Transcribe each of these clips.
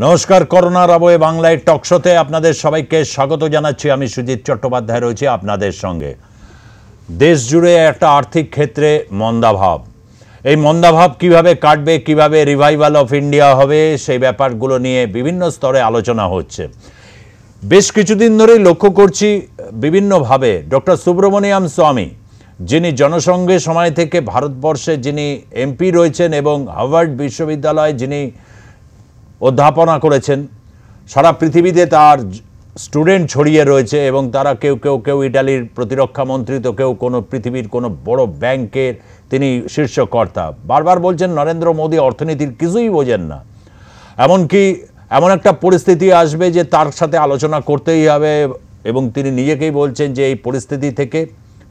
নমস্কার করোনার আবহে বাংলায় টকশোতে আপনাদের সবাইকে স্বাগত জানাচ্ছি। আমি সুজিত চট্টোপাধ্যায় রয়েছি আপনাদের সঙ্গে। দেশ জুড়ে একটা আর্থিক ক্ষেত্রে মন্দাভাব। এই মন্দাভাব কীভাবে কাটবে, কীভাবে রিভাইভাল অফ ইন্ডিয়া হবে, সেই ব্যাপারগুলো নিয়ে বিভিন্ন স্তরে আলোচনা হচ্ছে। বেশ কিছুদিন ধরেই লক্ষ্য করছি বিভিন্নভাবে ডক্টর সুব্রমণিয়াম স্বামী, যিনি জনসংঘের সময় থেকে ভারতবর্ষে যিনি এমপি রয়েছেন এবং হার্ভার্ড বিশ্ববিদ্যালয়ে যিনি অধ্যাপনা করেছেন। সারা পৃথিবীতে তার স্টুডেন্ট ছড়িয়ে রয়েছে এবং তারা কেউ কেউ কেউ ইটালির প্রতিরক্ষা মন্ত্রী, তো কেউ কোনো পৃথিবীর কোনো বড় ব্যাংকের তিনি শীর্ষকর্তা। বারবার বলছেন, নরেন্দ্র মোদী অর্থনীতির কিছুই বোঝেন না। এমনকি এমন একটা পরিস্থিতি আসবে যে তার সাথে আলোচনা করতেই হবে এবং তিনি নিজেকেই বলছেন যে এই পরিস্থিতি থেকে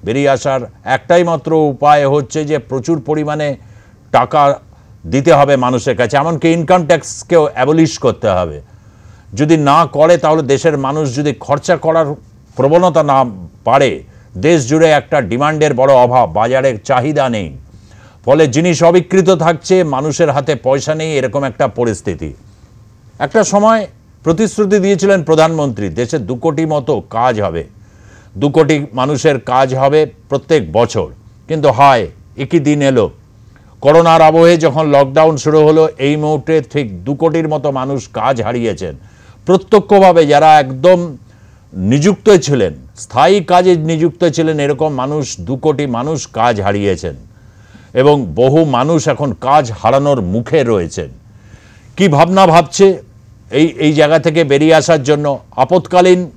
বেরিয়ে আসার একটাই মাত্র উপায় হচ্ছে যে প্রচুর পরিমাণে টাকা দিতে হবে মানুষের কাছে, এমনকি ইনকাম ট্যাক্সকেও অ্যাবলিশ করতে হবে। যদি না করে, তাহলে দেশের মানুষ যদি খরচা করার প্রবণতা না পারে দেশ জুড়ে একটা ডিমান্ডের বড় অভাব, বাজারের চাহিদা নেই। ফলে জিনিস অবিকৃত থাকছে, মানুষের হাতে পয়সা নেই, এরকম একটা পরিস্থিতি। একটা সময় প্রতিশ্রুতি দিয়েছিলেন প্রধানমন্ত্রী, দেশে দু কোটি মতো কাজ হবে। দু কোটি মানুষের কাজ হবে প্রত্যেক বছর। কিন্তু হয়, একই দিন এলো। করোনার আবহে যখন লকডাউন শুরু হলো, এই মুহূর্তে ঠিক দু কোটির মতো মানুষ কাজ হারিয়েছেন। প্রত্যক্ষভাবে যারা একদম নিযুক্ত ছিলেন, স্থায়ী কাজে নিযুক্ত ছিলেন, এরকম মানুষ, দু কোটি মানুষ কাজ হারিয়েছেন। এবং বহু মানুষ এখন কাজ হারানোর মুখে রয়েছেন। কি ভাবনা ভাবছে এই এই জায়গা থেকে বেরিয়ে আসার জন্য? আপৎকালীন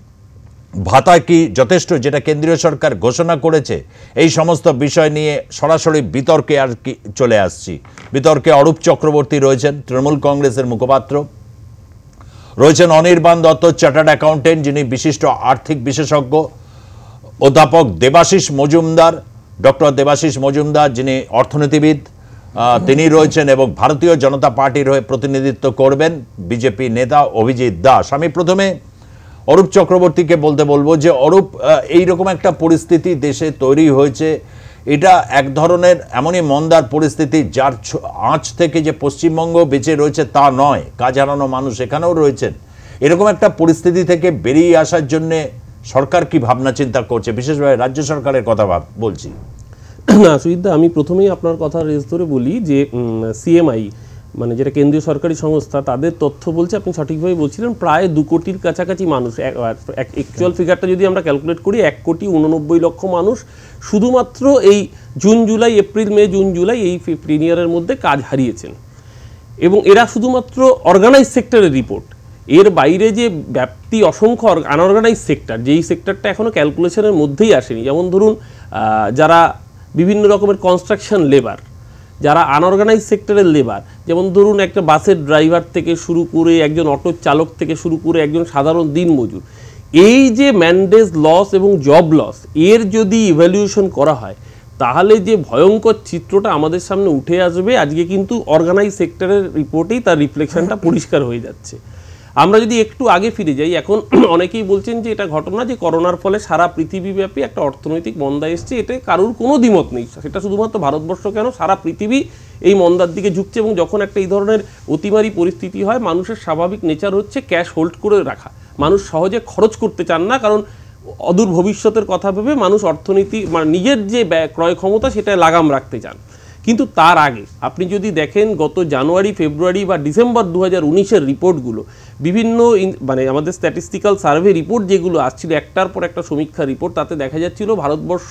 ভাতা কি যথেষ্ট যেটা কেন্দ্রীয় সরকার ঘোষণা করেছে? এই সমস্ত বিষয় নিয়ে সরাসরি বিতর্কে আর কি চলে আসছি। বিতর্কে অরূপ চক্রবর্তী রয়েছেন, তৃণমূল কংগ্রেসের মুখপাত্র। রয়েছেন অনির্বাণ দত্ত, চার্টার্ড অ্যাকাউন্টেন্ট, যিনি বিশিষ্ট আর্থিক বিশেষজ্ঞ। অধ্যাপক দেবাশিস মজুমদার, ডক্টর দেবাশিস মজুমদার, যিনি অর্থনীতিবিদ তিনি রয়েছেন এবং ভারতীয় জনতা পার্টির হয়ে প্রতিনিধিত্ব করবেন বিজেপি নেতা অভিজিৎ দাস। আমি প্রথমে অরূপ চক্রবর্তীকে বলতে বলব যে অরূপ এইরকম একটা পরিস্থিতি দেশে তৈরি হয়েছে। এটা এক ধরনের এমনই মন্দার পরিস্থিতি যার আঁচ থেকে যে পশ্চিমবঙ্গ বেঁচে রয়েছে তা নয়, কাজ হারানো মানুষ এখানেও রয়েছেন। এরকম একটা পরিস্থিতি থেকে বেরিয়ে আসার জন্যে সরকার কি ভাবনা চিন্তা করছে? বিশেষভাবে রাজ্য সরকারের কথা ভাব, বলছি। না সুজিতদা আমি প্রথমেই আপনার কথা রেজ ধরে বলি যে সিএমআই মানে যেটা কেন্দ্রীয় সরকারি সংস্থা, তাদের তথ্য বলছে, আপনি সঠিকভাবে বলছিলেন, প্রায় দু কোটির কাছাকাছি মানুষ অ্যাকচুয়াল ফিগারটা যদি আমরা ক্যালকুলেট করি, এক কোটি উননব্বই লক্ষ মানুষ শুধুমাত্র এই June, July, April, May, June, July এই প্রিমিয়ারের মধ্যে কাজ হারিয়েছেন। এবং এরা শুধুমাত্র অর্গানাইজ সেক্টরের রিপোর্ট এর বাইরে যে ব্যাপ্তি অসংখ্য আনঅর্গানাইজ সেক্টর যেই সেক্টরটা এখনও ক্যালকুলেশনের মধ্যেই আসেনি। যেমন ধরুন যারা বিভিন্ন রকমের কনস্ট্রাকশন লেবার যারা আনঅর্গানাইজ সেক্টরের লেবার যেমন ধরুন একটা বাসের ড্রাইভার থেকে শুরু করে একজন অটো চালক থেকে শুরু করে একজন সাধারণ দিনমজুর এই যে ম্যান্ডেজ লস এবং জব লস এর যদি ইভ্যালুয়েশন করা হয়, তাহলে যে ভয়ঙ্কর চিত্রটা আমাদের সামনে উঠে আসবে, আজকে কিন্তু অর্গানাইজ সেক্টরের রিপোর্টেই তার রিফ্লেকশনটা পরিষ্কার হয়ে যাচ্ছে। আমরা যদি একটু আগে ফিরে যাই, এখন অনেকেই বলছেন যে এটা ঘটনা যে করোনার ফলে সারা পৃথিবীব্যাপী একটা অর্থনৈতিক মন্দা এসছে, এতে কারোর কোনো দ্বিমত নেই। সেটা শুধুমাত্র ভারতবর্ষ কেন? সারা পৃথিবী এই মন্দার দিকে ঝুঁকছে এবং যখন একটা এই ধরনের অতিমারি পরিস্থিতি হয়, মানুষের স্বাভাবিক নেচার হচ্ছে ক্যাশ হোল্ড করে রাখা। মানুষ সহজে খরচ করতে চান না, কারণ অদূর ভবিষ্যতের কথা ভেবে মানুষ অর্থনীতি মানে নিজের যে ক্রয় ক্ষমতা সেটা লাগাম রাখতে চান। কিন্তু তার আগে আপনি যদি দেখেন গত জানুয়ারি, ফেব্রুয়ারি বা ডিসেম্বর দু হাজার রিপোর্টগুলো, বিভিন্ন মানে আমাদের স্ট্যাটিস্টিক্যাল সার্ভে রিপোর্ট যেগুলো আসছিল, একটার পর একটা সমীক্ষা রিপোর্ট তাতে দেখা যাচ্ছিল ভারতবর্ষ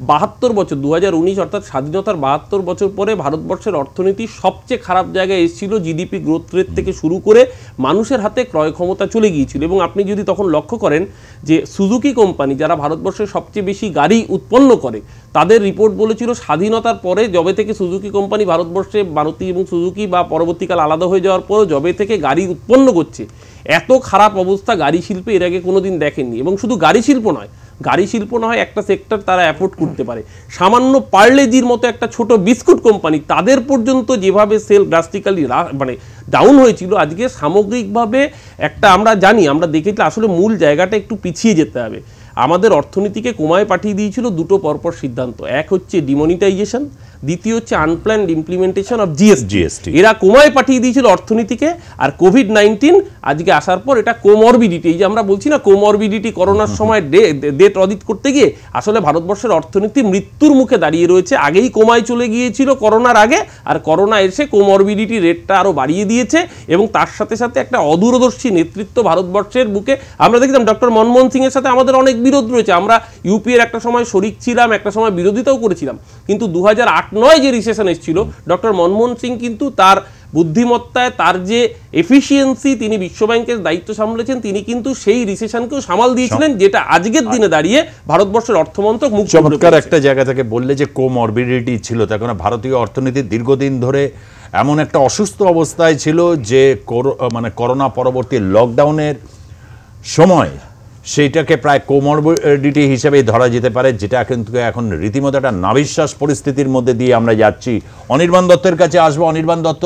বাহাত্তর বছর দু হাজার উনিশ অর্থাৎ স্বাধীনতার বাহাত্তর বছর পরে ভারতবর্ষের অর্থনীতি সবচেয়ে খারাপ জায়গায় এসেছিল জিডিপি গ্রোথ রেট থেকে শুরু করে মানুষের হাতে ক্রয় ক্ষমতা চলে গিয়েছিল। এবং আপনি যদি তখন লক্ষ্য করেন যে সুজুকি কোম্পানি যারা ভারতবর্ষের সবচেয়ে বেশি গাড়ি উৎপন্ন করে, তাদের রিপোর্ট বলেছিল স্বাধীনতার পরে জবে থেকে সুজুকি কোম্পানি ভারতবর্ষে মারুতি এবং সুজুকি বা পরবর্তীকাল আলাদা হয়ে যাওয়ার পরও জবে থেকে গাড়ি উৎপন্ন করছে। এত খারাপ অবস্থা গাড়ি শিল্পে এর আগে কোনোদিন দেখেননি। এবং শুধু গাড়ি শিল্প নয় গাড়ি শিল্প না হয় একটা সেক্টর তারা অ্যাফোর্ড করতে পারে। সামান্য পার্লেজির মতো একটা ছোট বিস্কুট কোম্পানি তাদের পর্যন্ত যেভাবে সেল ড্রাস্টিক্যালি মানে ডাউন হয়েছিল, আজকে সামগ্রিকভাবে একটা আমরা জানি, আমরা দেখেছি আসলে মূল জায়গাটা একটু পিছিয়ে যেতে হবে। আমাদের অর্থনীতিকে কমায় পাঠিয়ে দিয়েছিল দুটো পরপর সিদ্ধান্ত। এক হচ্ছে ডিমনিটাইজেশন দ্বিতীয় হচ্ছে আনপ্ল্যান্ড ইমপ্লিমেন্টেশন অফ জিএসটি এরা কোমায় পাঠিয়ে দিয়েছিল অর্থনীতিকে আর কোভিড নাইন্টিন আজকে আসার পর এটা কোমরবিডিটি এই যে আমরা বলছি না কোমরবিডিটি করোনার সময় ডেট অডিট করতে গিয়ে আসলে ভারতবর্ষের অর্থনীতি মৃত্যুর মুখে দাঁড়িয়ে রয়েছে। আগেই কোমায় চলে গিয়েছিল করোনার আগে আর করোনা এসে কোমরবিডিটি রেটটা আরও বাড়িয়ে দিয়েছে এবং তার সাথে সাথে একটা অদূরদর্শী নেতৃত্ব ভারতবর্ষের বুকে। আমরা দেখলাম ডক্টর মনমোহন সিংয়ের সাথে আমাদের অনেক বিরোধ রয়েছে। আমরা ইউপিএর একটা সময় শরিক ছিলাম একটা সময় বিরোধিতাও করেছিলাম। কিন্তু দু হাজার আট নয় যে রিসেশন এসেছিল ডক্টর মনমোহন সিং কিন্তু তার বুদ্ধিমত্তায় তার যে এফিসিয়েন্সি তিনি বিশ্বব্যাংকের দায়িত্ব সামলেছেন তিনি কিন্তু সেই রিসেশনকেও সামাল দিয়েছিলেন যেটা আজকের দিনে দাঁড়িয়ে ভারতবর্ষের অর্থমন্ত্রক মুখ চমৎকার একটা জায়গা থেকে বললে যে কোমরবিডিটি ছিল তার কারণে ভারতীয় অর্থনীতি দীর্ঘদিন ধরে এমন একটা অসুস্থ অবস্থায় ছিল যে মানে করোনা পরবর্তী লকডাউনের সময় সেইটাকে প্রায় কোমরবিডিটি হিসেবেই ধরা যেতে পারে, যেটা কিন্তু এখন রীতিমতো একটা নাবিশ্বাস পরিস্থিতির মধ্যে দিয়ে আমরা যাচ্ছি। অনির্বাণ দত্তের কাছে আসব। অনির্বাণ দত্ত,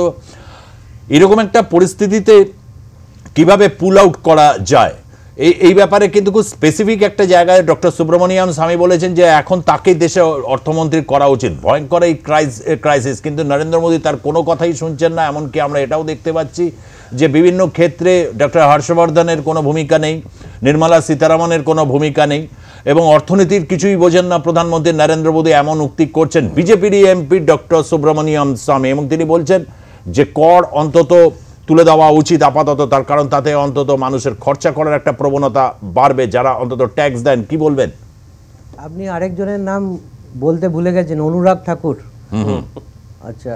এরকম একটা পরিস্থিতিতে কীভাবে পুল আউট করা যায়? এই এই ব্যাপারে কিন্তু খুব স্পেসিফিক একটা জায়গায় ডক্টর সুব্রমণিয়াম স্বামী বলেছেন যে এখন তাকেই দেশে অর্থমন্ত্রী করা উচিত। ভয়ঙ্কর এই ক্রাইসিস কিন্তু নরেন্দ্র মোদী তার কোনো কথাই শুনছেন না, এমনকি আমরা এটাও দেখতে পাচ্ছি যে বিভিন্ন ক্ষেত্রে ডক্টর হর্ষবর্ধনের কোনো ভূমিকা নেই, নির্মলা সীতারামনের কোনো ভূমিকা নেই, এবং অর্থনীতির কিছুই বোঝেন না প্রধানমন্ত্রী নরেন্দ্র মোদী, এমন উক্তি করছেন। বিজেপির এমপি ডক্টর সুব্রমণিয়াম স্বামী, এবং তিনি বলছেন যে কর অন্তত তুলে দেওয়া উচিত আপাতত তার কারণ তাতে অন্তত মানুষের খরচা করার একটা প্রবণতা বাড়বে। যারা অন্তত ট্যাক্স দেন কি বলবেন? আপনি আরেকজনের নাম বলতে ভুলে গেছেন অনুরাগ ঠাকুর। আচ্ছা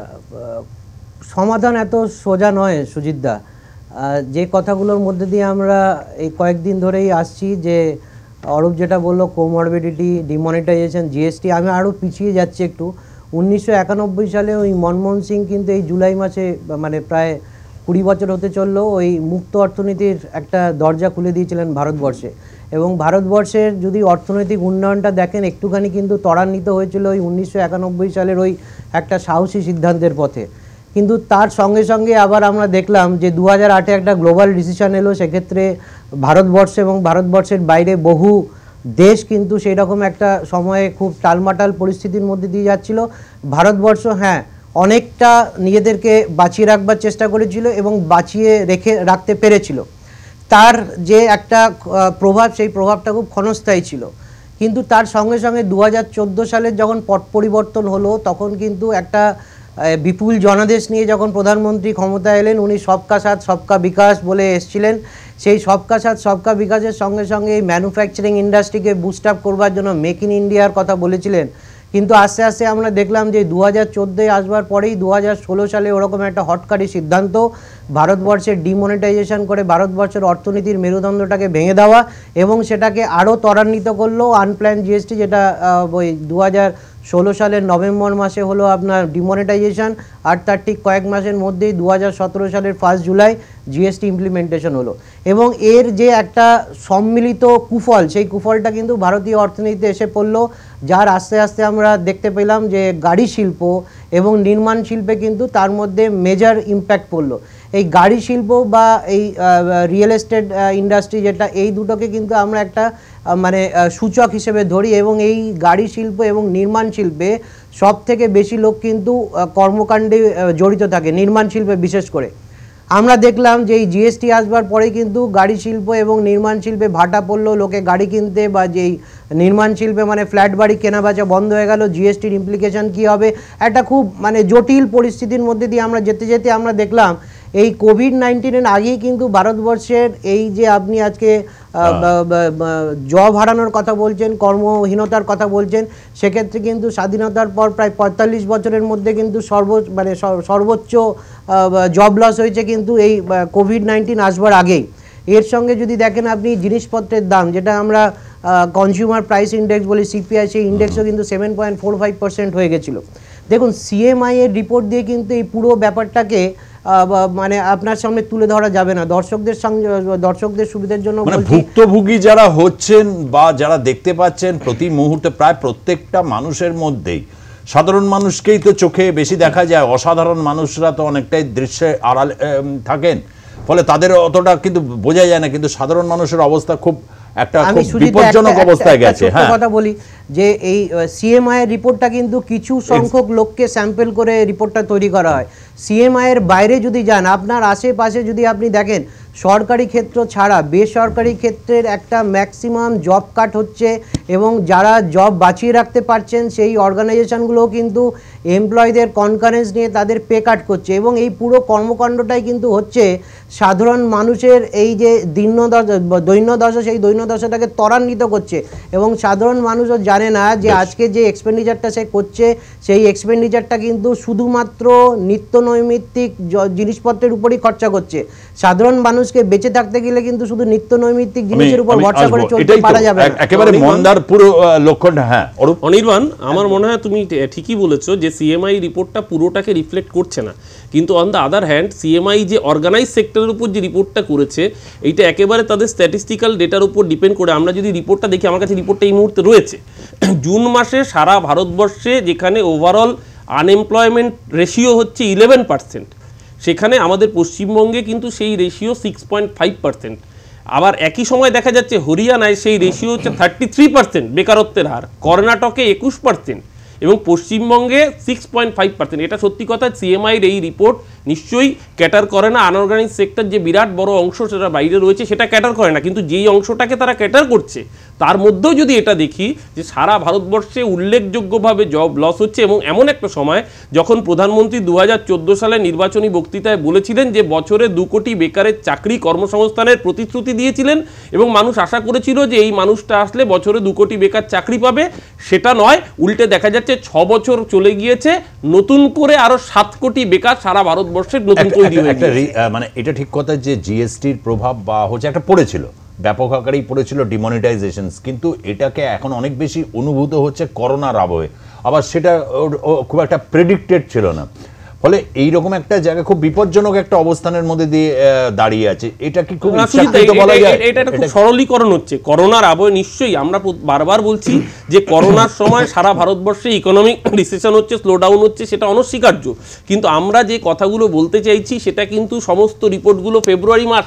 সমাধান এত সোজা নয় সুজিতদা যে কথাগুলোর মধ্যে দিয়ে আমরা এই কয়েকদিন ধরেই আসছি যে অরূপ যেটা বলল কোমরবিডিটি ডিমনিটাইজেশন জিএসটি আমি আরও পিছিয়ে যাচ্ছি একটু। উনিশশো একানব্বই সালে ওই মনমোহন সিং কিন্তু এই জুলাই মাসে মানে প্রায় কুড়ি বছর হতে চলল ওই মুক্ত অর্থনীতির একটা দরজা খুলে দিয়েছিলেন ভারতবর্ষে। এবং ভারতবর্ষের যদি অর্থনৈতিক উন্নয়নটা দেখেন, একটুখানি কিন্তু ত্বরান্বিত হয়েছিল ওই উনিশশো একানব্বই সালের ওই একটা সাহসী সিদ্ধান্তের পথে। কিন্তু তার সঙ্গে সঙ্গে আবার আমরা দেখলাম যে দু হাজার একটা গ্লোবাল ডিসিশন এলো, সেক্ষেত্রে ভারতবর্ষ এবং ভারতবর্ষের বাইরে বহু দেশ কিন্তু সেই রকম একটা সময়ে খুব টালমাটাল পরিস্থিতির মধ্যে দিয়ে যাচ্ছিল। ভারতবর্ষ হ্যাঁ অনেকটা নিজেদেরকে বাঁচিয়ে রাখবার চেষ্টা করেছিল এবং বাঁচিয়ে রেখে রাখতে পেরেছিল। তার যে একটা প্রভাব, সেই প্রভাবটা খুব ক্ষণস্থায়ী ছিল। কিন্তু তার সঙ্গে সঙ্গে দু হাজার চোদ্দ সালের যখন পট পরিবর্তন হলো, তখন কিন্তু একটা বিপুল জনাদেশ নিয়ে যখন প্রধানমন্ত্রী ক্ষমতায় এলেন, উনি সবকা সাথ, সবকা বিকাশ বলে এসছিলেন। সেই সবকা সাথ, সবকা বিকাশের সঙ্গে সঙ্গে এই ম্যানুফ্যাকচারিং ইন্ডাস্ট্রিকে বুস্ট আপ করবার জন্য মেক ইন ইন্ডিয়ার কথা বলেছিলেন। কিন্তু আস্তে আস্তে আমরা দেখলাম যে দু হাজার চোদ্দোয় আসবার পরেই দু হাজার ষোলো সালে ওরকম একটা হটকারী সিদ্ধান্ত, ভারতবর্ষের ডিমনিটাইজেশন করে ভারতবর্ষের অর্থনীতির মেরুদণ্ডটাকে ভেঙে দেওয়া এবং সেটাকে আরও ত্বরান্বিত করল আনপ্ল্যান জিএসটি যেটা ওই দু ষোলো সালের নভেম্বর মাসে হলো আপনার ডিমনিটাইজেশন আর তার ঠিক কয়েক মাসের মধ্যেই দু হাজার সতেরো সালের ফার্স্ট জুলাই জিএসটি ইমপ্লিমেন্টেশন হলো। এবং এর যে একটা সম্মিলিত কুফল, সেই কুফলটা কিন্তু ভারতীয় অর্থনীতিতে এসে পড়ল। যার আস্তে আস্তে আমরা দেখতে পেলাম যে গাড়ি শিল্প এবং নির্মাণ শিল্পে কিন্তু তার মধ্যে মেজর ইম্প্যাক্ট পড়ল। এই গাড়ি শিল্প বা এই রিয়েল এস্টেট ইন্ডাস্ট্রি যেটা, এই দুটোকে কিন্তু আমরা একটা মানে সূচক হিসেবে ধরি এবং এই গাড়ি শিল্প এবং নির্মাণ শিল্পে সব থেকে বেশি লোক কিন্তু কর্মকাণ্ডে জড়িত থাকে, নির্মাণ শিল্পে বিশেষ করে। আমরা দেখলাম যে এই জিএসটি আসবার পরে কিন্তু গাড়ি শিল্প এবং নির্মাণ শিল্পে ভাটা পড়ল, লোকে গাড়ি কিনতে বা যেই নির্মাণ শিল্পে মানে ফ্ল্যাট বাড়ি কেনা বেচা বন্ধ হয়ে গেল জিএসটির ইমপ্লিকেশন কী হবে? একটা খুব মানে জটিল পরিস্থিতির মধ্যে দিয়ে আমরা যেতে যেতে আমরা দেখলাম এই কোভিড নাইন্টিনের আগেই কিন্তু ভারতবর্ষের এই যে আপনি আজকে জব হারানোর কথা বলছেন কর্মহীনতার কথা বলছেন সেক্ষেত্রে কিন্তু স্বাধীনতার পর প্রায় পঁয়তাল্লিশ বছরের মধ্যে কিন্তু সর্ব মানে সর্বোচ্চ জব লস হয়েছে কিন্তু এই কোভিড নাইন্টিন আসবার আগেই। এর সঙ্গে যদি দেখেন আপনি জিনিসপত্রের দাম যেটা আমরা কনজিউমার প্রাইস ইন্ডেক্স বলি সিপিআই সেই ইন্ডেক্সও কিন্তু seven point four five percent হয়ে গেছিল। দেখুন সিএমআই এর রিপোর্ট দিয়ে কিন্তু এই পুরো ব্যাপারটাকে মানে আপনার সামনে তুলে ধরা যাবে না। দর্শকদের সঙ্গে দর্শকদের সুবিধার জন্য মানে ভুক্তভোগী যারা হচ্ছেন বা যারা দেখতে পাচ্ছেন প্রতি মুহূর্তে প্রায় প্রত্যেকটা মানুষের মধ্যেই সাধারণ মানুষকেই তো চোখে বেশি দেখা যায় অসাধারণ মানুষরা তো অনেকটাই দৃশ্যে আড়াল থাকেন। ফলে তাদের অতটা কিন্তু বোঝা যায় না কিন্তু সাধারণ মানুষের অবস্থা খুব একটা আমি সুজিত বিপজ্জনক একটা- অবস্থায় গেছে হ্যাঁ। কথা বলি যে এই সিএমআই এর রিপোর্টটা কিন্তু কিছু সংখ্যক লোককে স্যাম্পল করে রিপোর্টটা তৈরি করা হয়। সিএমআই এর বাইরে যদি যান আপনার আশেপাশে যদি আপনি দেখেন সরকারি ক্ষেত্র ছাড়া বেসরকারি ক্ষেত্রের একটা ম্যাক্সিমাম জব কাট হচ্ছে এবং যারা জব বাঁচিয়ে রাখতে পারছেন সেই অর্গানাইজেশনগুলোও কিন্তু এমপ্লয়ীদের কনকারেন্স নিয়ে তাদের পে কাট করছে এবং এই পুরো কর্মকাণ্ডটাই কিন্তু হচ্ছে সাধারণ মানুষের এই যে দীর্ণদশা দৈন্যদশা সেই দৈন্যদশাটাকে ত্বরান্বিত করছে এবং সাধারণ মানুষও জানে না যে আজকে যে এক্সপেন্ডিচারটা সে করছে সেই এক্সপেন্ডিচারটা কিন্তু শুধুমাত্র নিত্য নৈমিত্তিক জিনিসপত্রের উপরই খরচা করছে। সাধারণ মানুষকে বেঁচে থাকতে গেলে কিন্তু শুধু নিত্য নৈমিত্তিক জিনিসের উপর ভরসা করে চলতে পারা যাবে না। একেবারে মন্দার পুরো লক্ষণটা হ্যাঁ অনির্বাণ আমার মনে হয় তুমি ঠিকই বলেছ যে সিএমআই রিপোর্টটা পুরোটাকে রিফ্লেক্ট করছে না। কিন্তু on the other hand CMI যে অর্গানাইজ সেক্টরের উপর যে রিপোর্টটা করেছে এইটা একেবারে তাদের স্ট্যাটিস্টিক্যাল ডেটার উপর ডিপেন্ড করে। আমরা যদি রিপোর্টটা দেখি আমার কাছে রিপোর্টটা এই মুহূর্তে রয়েছে। জুন মাসে সারা ভারতবর্ষে যেখানে ওভারঅল আনএমপ্লয়মেন্ট রেশিও হচ্ছে ইলেভেন পার্সেন্ট সেখানে আমাদের পশ্চিমবঙ্গে কিন্তু সেই ratio six point five percent আবার একই সময় দেখা যাচ্ছে হরিয়ানায় সেই রেশিও হচ্ছে থার্টি থ্রি পার্সেন্ট বেকারত্বের হার। কর্ণাটকে একুশ পার্সেন্ট এবং পশ্চিমবঙ্গে সিক্স পয়েন্ট ফাইভ পার্সেন্ট এটা সত্যি কথা সিএমআইয়ের এই রিপোর্ট নিশ্চয়ই ক্যাটার করে না। আনঅর্গানাইজ সেক্টর যে বিরাট বড় অংশ সেটা বাইরে রয়েছে, সেটা ক্যাটার করে না। কিন্তু যেই অংশটাকে তারা ক্যাটার করছে, তার মধ্যেও যদি এটা দেখি যে সারা ভারতবর্ষে উল্লেখযোগ্যভাবে জব লস হচ্ছে এবং এমন একটা সময় যখন প্রধানমন্ত্রী দু হাজার চোদ্দ সালে নির্বাচনী বক্তৃতায় বলেছিলেন যে বছরে দু কোটি বেকারের চাকরি কর্মসংস্থানের প্রতিশ্রুতি দিয়েছিলেন এবং মানুষ আশা করেছিল যে এই মানুষটা আসলে বছরে দু কোটি বেকার চাকরি পাবে, সেটা নয়, উল্টে দেখা যাচ্ছে ছ বছর চলে গিয়েছে নতুন করে আরও সাত কোটি বেকার সারা ভারতবর্ষের নতুন তৈরি মানে এটা ঠিক কথা যে জিএসটির প্রভাব বা হচ্ছে একটা পড়েছিল ব্যাপক আকারেই পড়েছিল ডিমনিটাইজেশন কিন্তু এটাকে এখন অনেক বেশি অনুভূত হচ্ছে করোনার আবহে আবার সেটা খুব একটা প্রেডিক্টেড ছিল না। ফলে এই রকম একটা জায়গা খুব বিপজ্জনক একটা অবস্থানের মধ্যে দিয়ে দাঁড়িয়ে আছে। এটা কি খুব ইচ্ছাকৃত বলা যায়? এটা একটা খুব সরলীকরণ হচ্ছে। করোনার আবহে নিশ্চয়ই আমরা বারবার বলছি যে করোনার সময় সারা ভারতবর্ষে ইকোনমিক রিসেশন হচ্ছে স্লোডাউন হচ্ছে সেটা অনস্বীকার্য। কিন্তু আমরা যে কথাগুলো বলতে চাইছি সেটা কিন্তু সমস্ত রিপোর্টগুলো ফেব্রুয়ারি মাস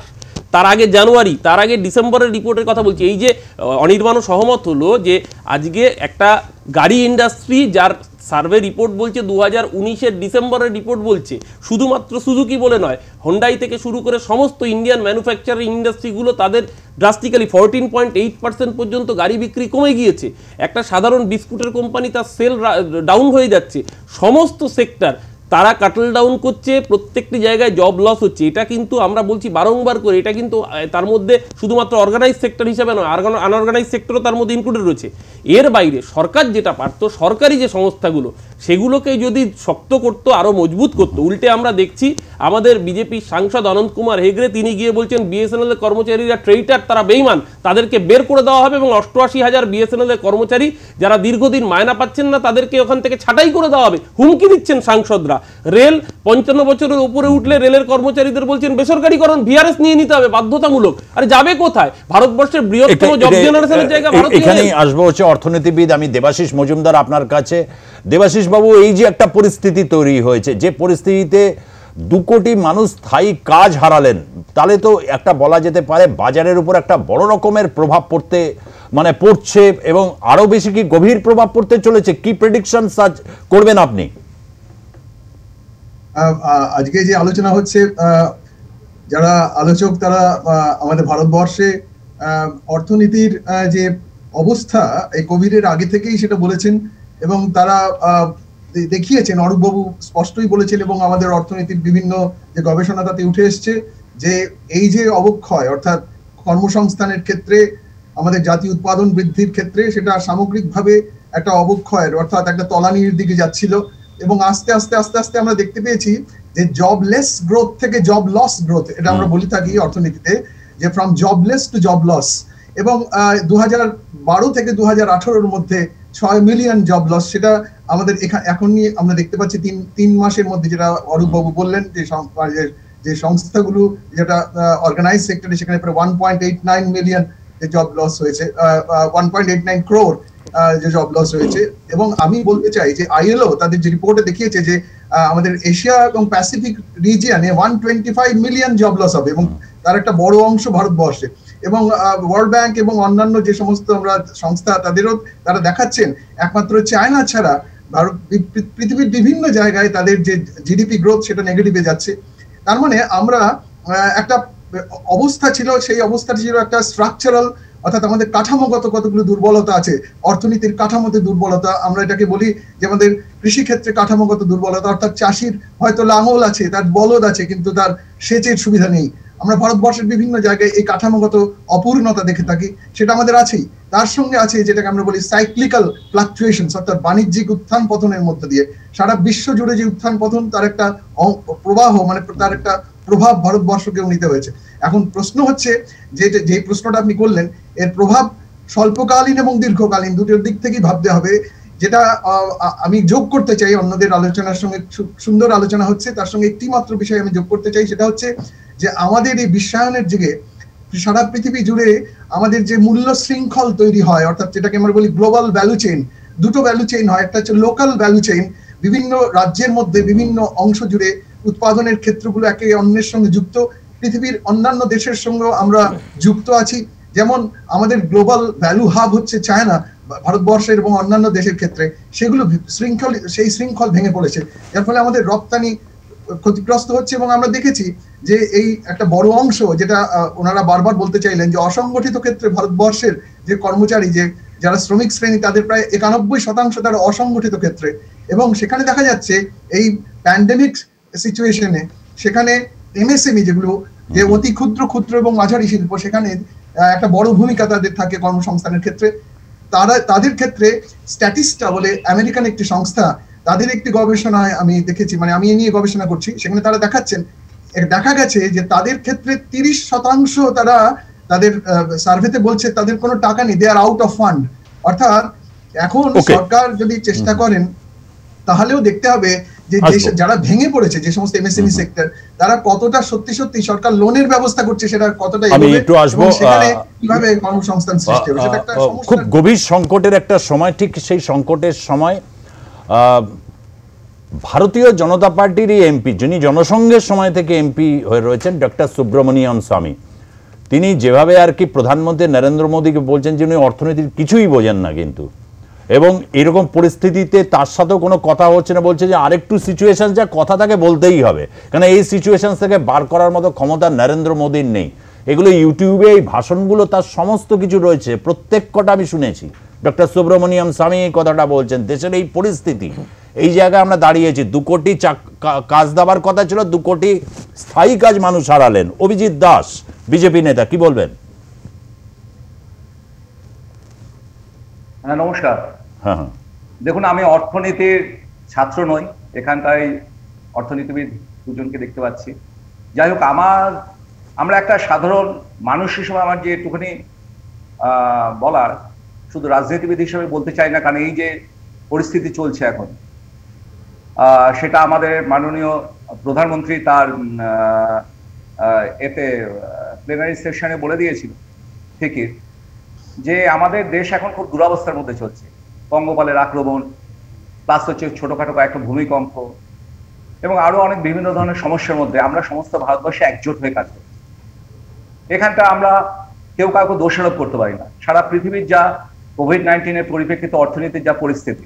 তার আগে জানুয়ারি তার আগে ডিসেম্বরের রিপোর্টের কথা বলছি। এই যে আহ, অনির্বাণও সহমত হলো যে আজকে একটা গাড়ি ইন্ডাস্ট্রি যার সার্ভে রিপোর্ট বলছে দু হাজার উনিশের ডিসেম্বরের রিপোর্ট বলছে। শুধুমাত্র সুজুকি বলে নয় হন্ডাই থেকে শুরু করে সমস্ত ইন্ডিয়ান ম্যানুফ্যাকচারিং ইন্ডাস্ট্রিগুলো তাদের drastically fourteen point eight percent পর্যন্ত গাড়ি বিক্রি কমে গিয়েছে। একটা সাধারণ বিস্কুটের কোম্পানি তার সেল ডাউন হয়ে যাচ্ছে। সমস্ত সেক্টর তারা কাটল ডাউন করছে, প্রত্যেকটি জায়গায় জব লস হচ্ছে। এটা কিন্তু আমরা বলছি বারংবার করে, এটা কিন্তু তার মধ্যে শুধুমাত্র অর্গানাইজ সেক্টর হিসাবে নয় আনঅর্গানাইজ সেক্টরও তার মধ্যে ইনক্লুডেড রয়েছে। এর বাইরে সরকার যেটা পারত, সরকারি যে সংস্থাগুলো সেগুলোকে যদি শক্ত করত আরও মজবুত করতো। উল্টে আমরা দেখছি আমাদের বিজেপি সাংসদ অনন্ত কুমার হেগড়ে তিনি গিয়ে বলছেন বিএসএনএল এর কর্মচারীরা ট্রেইটার তারা বেইমান। তাদেরকে বের করে দেওয়া হবে এবং অষ্টআশি হাজার বিএসএনএল এর কর্মচারী যারা দীর্ঘদিন মায়না পাচ্ছেন না তাদেরকে ওখান থেকে ছাঁটাই করে দেওয়া হবে। হুমকি দিচ্ছেন সাংসদরা। রেল পঞ্চান্ন বছরের উপরে উঠলে রেলের কর্মচারীদের বলছেন বেসরকারিকরণ ভিআরএস নিয়ে নিতে হবে বাধ্যতামূলক। আরে যাবে কোথায়? ভারতবর্ষের বৃহত্তম জব জেনারেশনের জায়গা ভারতীয় এখানেই আসব হচ্ছে অর্থনীতিবিদ আমি দেবাশিস মজুমদার আপনার কাছে। দেবাশিস বাবু, এই যে একটা পরিস্থিতি তৈরি হয়েছে, যে পরিস্থিতিতে দু কোটি মানুষ স্থায়ী কাজ হারালেন, তাহলে তো একটা বলা যেতে পারে বাজারের উপর একটা বড় রকমের প্রভাব পড়তে মানে পড়ছে, এবং আরও বেশি কি গভীর প্রভাব পড়তে চলেছে? কি প্রেডিকশন করবেন আপনি? আজকে যে আলোচনা হচ্ছে যারা আলোচক, তারা আমাদের ভারতবর্ষে অর্থনীতির যে অবস্থা, এই কোভিডের আগে থেকেই সেটা বলেছেন এবং তারা দেখিয়েছেন অরূপবাবু স্পষ্টই বলেছেন এবং আমাদের অর্থনীতির বিভিন্ন যে গবেষণা তাতে উঠে এসছে যে এই যে অবক্ষয় অর্থাৎ কর্মসংস্থানের ক্ষেত্রে আমাদের জাতীয় উৎপাদন বৃদ্ধির ক্ষেত্রে সেটা সামগ্রিকভাবে একটা অবক্ষয়ের অর্থাৎ একটা তলানির দিকে যাচ্ছিল এবং আস্তে আস্তে আস্তে আস্তে আমরা দেখতে পেয়েছি যে জবলেস গ্রোথ থেকে জব লস গ্রোথ এটা আমরা বলে থাকি অর্থনীতিতে যে from jobless to job loss এবং দু হাজার বারো থেকে দু হাজার আঠারোর মধ্যে ছয় মিলিয়ন জব লস সেটা আমাদের এখানে নিয়ে আমরা দেখতে পাচ্ছি তিন তিন মাসের মধ্যে যেটা অরূপ বাবু বললেন যে যে- সংস্থাগুলো যেটা অর্গানাইজ সেক্টরে সেখানে প্রায় one point eight nine million job loss হয়েছে one point eight nine crore যে জব লস হয়েছে। এবং আমি বলতে চাই যে আইএলও তাদের যে রিপোর্টে দেখিয়েছে যে আমাদের এশিয়া এবং Pacific রিজিয়নে one twenty five million job loss হবে এবং তার একটা বড় অংশ ভারতবর্ষে। এবং ওয়ার্ল্ড ব্যাংক এবং অন্যান্য যে সমস্ত আমরা সংস্থা তাদেরও তারা দেখাচ্ছেন। একমাত্র চায়না ছাড়া ভারত পৃথিবীর বিভিন্ন জায়গায় তাদের যে জিডিপি গ্রোথ সেটা নেগেটিভে যাচ্ছে। তার মানে আমরা একটা অবস্থা ছিল, সেই অবস্থাটা ছিল একটা স্ট্রাকচারাল অর্থাৎ আমাদের কাঠামোগত কতগুলো দুর্বলতা আছে, অর্থনীতির কাঠামোতে দুর্বলতা, আমরা এটাকে বলি যে আমাদের কৃষিক্ষেত্রে কাঠামোগত দুর্বলতা, অর্থাৎ চাষির হয়তো লাঙল আছে, তার বলদ আছে, কিন্তু তার সেচের সুবিধা নেই। আমরা ভারতবর্ষের বিভিন্ন জায়গায় এই কাঠামোগত অপূর্ণতা দেখে থাকি, সেটা আমাদের আছেই। তার সঙ্গে আছে যেটাকে আমরা বলি সাইক্লিক্যাল ফ্লাকচুয়েশন অর্থাৎ বাণিজ্যিক উত্থান পতনের মধ্যে দিয়ে। সারা বিশ্ব জুড়ে যে উত্থান পতন, তার একটা প্রবাহ মানে তার একটা প্রভাব ভারতবর্ষকেও নিতে হয়েছে। এখন প্রশ্ন হচ্ছে যে যে- প্রশ্নটা আপনি করলেন, এর প্রভাব স্বল্পকালীন এবং দীর্ঘকালীন দুটোর দিক থেকেই ভাবতে হবে। যেটা আমি যোগ করতে চাই, অন্যদের আলোচনার সঙ্গে সুন্দর আলোচনা হচ্ছে, তার সঙ্গে একটি মাত্র বিষয় আমি যোগ করতে চাই, সেটা হচ্ছে যে আমাদের এই বিশ্বায়নের যুগে সারা পৃথিবী জুড়ে আমাদের যে মূল্য শৃঙ্খল তৈরি হয়, অর্থাৎ যেটাকে আমরা বলি গ্লোবাল ভ্যালু চেইন দুটো ভ্যালু চেইন হয়, একটা হচ্ছে লোকাল ভ্যালু চেইন বিভিন্ন রাজ্যের মধ্যে বিভিন্ন অংশ জুড়ে উৎপাদনের ক্ষেত্রগুলো একে অন্যের সঙ্গে যুক্ত, পৃথিবীর অন্যান্য দেশের সঙ্গেও আমরা যুক্ত আছি। যেমন আমাদের গ্লোবাল ভ্যালু হাব হচ্ছে চায়না ভারতবর্ষের এবং অন্যান্য দেশের ক্ষেত্রে, সেগুলো শৃঙ্খল, সেই শৃঙ্খল ভেঙে পড়েছে। যার ফলে আমাদের রপ্তানি ক্ষতিগ্রস্ত হচ্ছে এবং আমরা দেখেছি যে এই একটা বড় অংশ যেটা ওনারা বারবার বলতে চাইলেন যে অসংগঠিত ক্ষেত্রে ভারতবর্ষের যে কর্মচারী যে যারা শ্রমিক শ্রেণি তাদের প্রায় একানব্বই শতাংশ তারা অসংগঠিত ক্ষেত্রে। এবং সেখানে দেখা যাচ্ছে এই প্যান্ডেমিক সিচুয়েশনে সেখানে এমএসএমই যেগুলো যে অতি ক্ষুদ্র ক্ষুদ্র এবং মাঝারি শিল্প সেখানে একটা বড় ভূমিকা তাদের থাকে কর্মসংস্থানের ক্ষেত্রে। তারা তাদের ক্ষেত্রে স্ট্যাটিস্টা বলে আমেরিকান একটি সংস্থা তাদের একটি গবেষণায় আমি দেখেছি মানে আমি এ নিয়ে গবেষণা করছি সেখানে তারা দেখাচ্ছেন দেখা গেছে যে তাদের ক্ষেত্রে তিরিশ শতাংশ তারা তাদের সার্ভেতে বলছে তাদের কোনো টাকা নেই they are out of fund অর্থাৎ এখন সরকার যদি চেষ্টা করেন তাহলেও দেখতে হবে যে যারা ভেঙে পড়েছে যে সমস্ত এমএসএমই সেক্টর তারা কতটা সত্যি সত্যি সরকার লোনের ব্যবস্থা করছে সেটা কতটা আমি একটু আসব, কীভাবে কর্মসংস্থান সৃষ্টি হবে সেটা একটা খুব গভীর সংকটের একটা সময় ঠিক সেই সংকটের সময় ভারতীয় জনতা পার্টির এমপি, যিনি জনসংঘের সময় থেকে এমপি হয়ে রয়েছেন, ডক্টর সুব্রমণিয়ম স্বামী। তিনি যেভাবে আর কি প্রধানমন্ত্রী নরেন্দ্র মোদীকে বলছেন যে উনি অর্থনীতির কিছুই বোঝেন না কিন্তু। এবং এরকম পরিস্থিতিতে তার সাথেও কোনো কথা হচ্ছে না, বলছে যে আরেকটু সিচুয়েশন যা কথা তাকে বলতেই হবে। কারণ এই সিচুয়েশন থেকে বার করার মতো ক্ষমতা নরেন্দ্র মোদীর নেই। এগুলো ইউটিউবে এই ভাষণগুলো, তার সমস্ত কিছু রয়েছে, প্রত্যেক কটা আমি শুনেছি। ডক্টর সুব্রমণিয়াম স্বামী কথাটা বলছেন দেশের এই পরিস্থিতি এই জায়গায় আমরা দাঁড়িয়েছি দু কোটি কাজ দেওয়ার কথা ছিল দু কোটি স্থায়ী কাজ মানুষ হারালেন। অভিজিৎ দাস বিজেপি নেতা কি বলবেন? হ্যাঁ নমস্কার। হ্যাঁ হ্যাঁ। দেখুন আমি অর্থনীতির ছাত্র নই এখানটায় অর্থনীতিবিদ দুজনকে দেখতে পাচ্ছি। যাই হোক আমার আমরা একটা সাধারণ মানুষ হিসেবে আমার যে একটুখানি বলার শুধু রাজনীতিবিদ হিসেবে বলতে চাই না, কারণ এই যে পরিস্থিতি চলছে এখন সেটা আমাদের মাননীয় প্রধানমন্ত্রী তার এতে প্লেনারি সেশনে বলে দিয়েছিল ঠিকই, যে আমাদের দেশ এখন খুব দুরবস্থার মধ্যে চলছে। পঙ্গপালের আক্রমণ, প্লাস হচ্ছে ছোটখাটো কয়েকটা ভূমিকম্প, এবং আরও অনেক বিভিন্ন ধরনের সমস্যার মধ্যে আমরা সমস্ত ভারতবর্ষে একজোট হয়ে কাজ করছি। এখানটা আমরা কেউ কাউকে দোষারোপ করতে পারি না। সারা পৃথিবীর যা কোভিড নাইন্টিনের পরিপ্রেক্ষিতে অর্থনীতির যা পরিস্থিতি,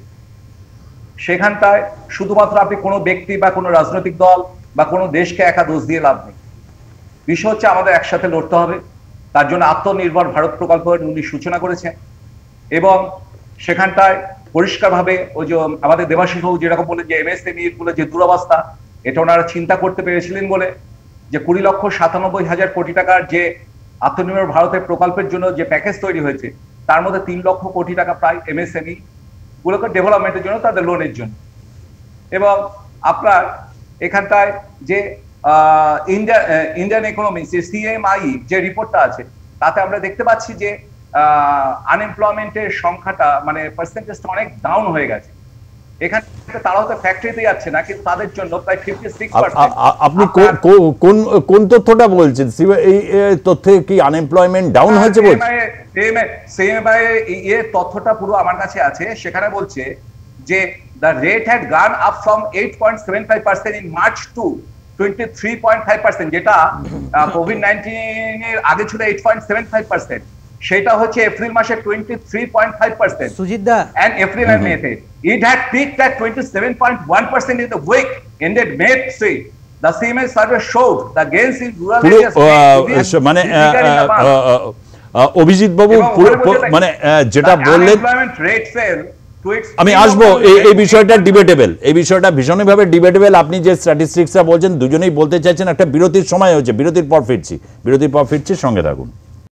সেখানটায় শুধুমাত্র আপনি কোনো ব্যক্তি বা কোনো রাজনৈতিক দল বা কোনো দেশকে একা দোষ দিয়ে লাভ নেই। বিষয় হচ্ছে আমাদের একসাথে লড়তে হবে, তার জন্য আত্মনির্ভর ভারত প্রকল্প উনি সূচনা করেছেন এবং সেখানটায় পরিষ্কারভাবে ওই যে আমাদের দেবাশিস বাবু যেরকম বলে যে এমএসএমই গুলো যে দুরবস্থা, এটা ওনারা চিন্তা করতে পেরেছিলেন বলে যে কুড়ি লক্ষ সাতানব্বই হাজার কোটি টাকার যে আত্মনির্ভর ভারতের প্রকল্পের জন্য যে প্যাকেজ তৈরি হয়েছে তার মধ্যে তিন লক্ষ কোটি টাকা প্রায় এমএসএমই গুলোকে ডেভেলপমেন্টের জন্য, তাদের লোনের জন্য। এবং আপনার এখানটায় যে ইন্ডিয়া ইন্ডিয়ান ইকোনমিক্স যে সিএমআই যে রিপোর্টটা আছে, তাতে আমরা দেখতে পাচ্ছি যে আনএমপ্লয়মেন্টের সংখ্যাটা মানে পার্সেন্টেজটা অনেক ডাউন হয়ে গেছে। এখানে তারাও তো ফ্যাক্টরিতে যাচ্ছে না কিন্তু তাদের জন্য প্রায় ফিফটি সিক্স আপ- আপনি কোন কোন তথ্যটা বলছেন? এই এ, তথ্যে কি আনএমপ্লয়মেন্ট ডাউন হয়েছে বলছে সিএমআই এর তথ্যটা পুরো আমার কাছে আছে সেখানে বলছে যে the rate had gone up from 8.75% in March to 23.5% যেটা কোভিড নাইন্টিন এর আগে ছিল 8.75% সেটা হচ্ছে এপ্রিল মাসে 23.5% সুজিত দা and April and May. It had peaked at 27.1% in the week ended May 3. The CMA survey showed the gains in rural পুরো areas. মানে. অভিজিৎ বাবু মানে যেটা বললেন আমি আসব এই এই বিষয়টা ডিবেটেবল এই বিষয়টা ভীষণভাবে ডিবেটেবল আপনি যে স্ট্যাটিস্টিক্সটা বলছেন দুজনেই বলতে চাইছেন একটা বিরতির সময় হচ্ছে বিরতির পর ফিরছি বিরতির পর ফিরছি সঙ্গে থাকুন